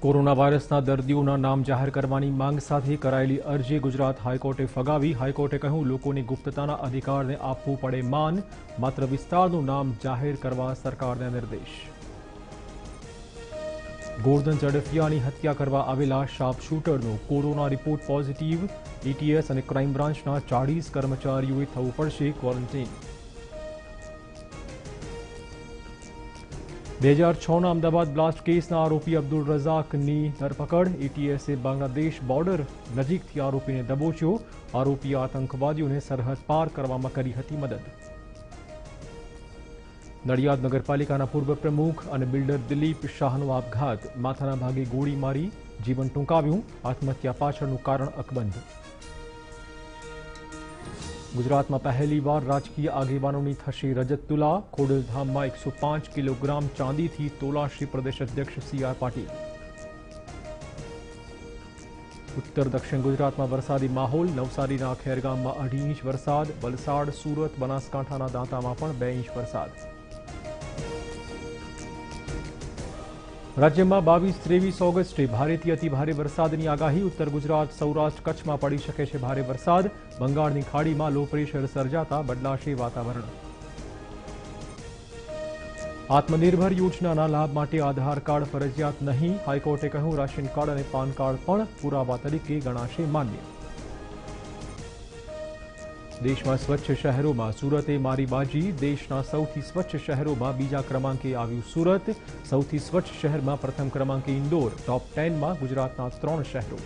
Corona વાયરસના દર્દીઓના નામ જાહેર કરવાની માંગ સાથે કરાયેલી અરજી ગુજરાત હાઈકોર્ટે ફગાવી હાઈકોર્ટે કહ્યું લોકોની ગુપ્તતાના અધિકારને આપવું પડે માન માત્ર વિસ્તારનું નામ જાહેર કરવા સરકારને નિર્દેશ ગોરધન ઝડફિયાની હત્યા કરવા આવેલા sharp શૂટરનો corona report positive ATS અને ક્રાઇમ બ્રાન્ચના ચાળીસ કર્મચારીઓએ થવું પડશે ક્વોરન્ટીન બે હજાર છના અમદાવાદ બ્લાસ્ટ કેસના આરોપી અબ્દુલ રઝાકની ધરપકડ એટીએસે બાંગ્લાદેશ બોર્ડર નજીકથી આરોપીને દબોચ્યો આરોપી આતંકવાદીઓને સરહદ પાર કરવામાં કરી હતી મદદ નડિયાદ નગરપાલિકાના પૂર્વ પ્રમુખ અને બિલ્ડર દિલીપ શાહનો આપઘાત માથાના ભાગે ગોળી મારી જીવન ટૂંકાવ્યું આત્મહત્યા પાછળનું કારણ અકબંધ ગુજરાતમાં પહેલીવાર રાજકીય આગેવાનોની થશે રજત તુલા ખોડલધામમાં એકસો પાંચ કિલોગ્રામ ચાંદીથી તોલાશે પ્રદેશ અધ્યક્ષ સી આર પાટીલ ઉત્તર દક્ષિણ ગુજરાતમાં વરસાદી માહોલ નવસારીના ખેરગામમાં અઢી ઇંચ વરસાદ વલસાડ સુરત બનાસકાંઠાના દાંતામાં પણ બે ઇંચ વરસાદ રાજ્યમાં બાવીસ, ત્રેવીસ ઓગસ્ટે ભારેથી અતિભારે વરસાદની આગાહી. ઉત્તર ગુજરાત, સૌરાષ્ટ્ર કચ્છમાં પડી શકે છે ભારે વરસાદ. બંગાળની ખાડીમાં લો પ્રેશર સર્જાતા બદલાશે વાતાવરણ. આત્મનિર્ભર યોજનાના લાભ માટે આધાર કાર્ડ ફરજિયાત નહીં. હાઈકોર્ટે કહ્યું, રાશન કાર્ડ અને પાન કાર્ડ પણ પુરાવા તરીકે ગણાશે માન્ય. દેશમાં સ્વચ્છ શહેરોમાં સુરતે મારી બાજી દેશના સૌથી સ્વચ્છ શહેરોમાં બીજા ક્રમાંકે આવ્યું સુરત સૌથી સ્વચ્છ શહેરમાં પ્રથમ ક્રમાંકે ઇન્દોર ટોપ ટેનમાં ગુજરાતના ત્રણ શહેરો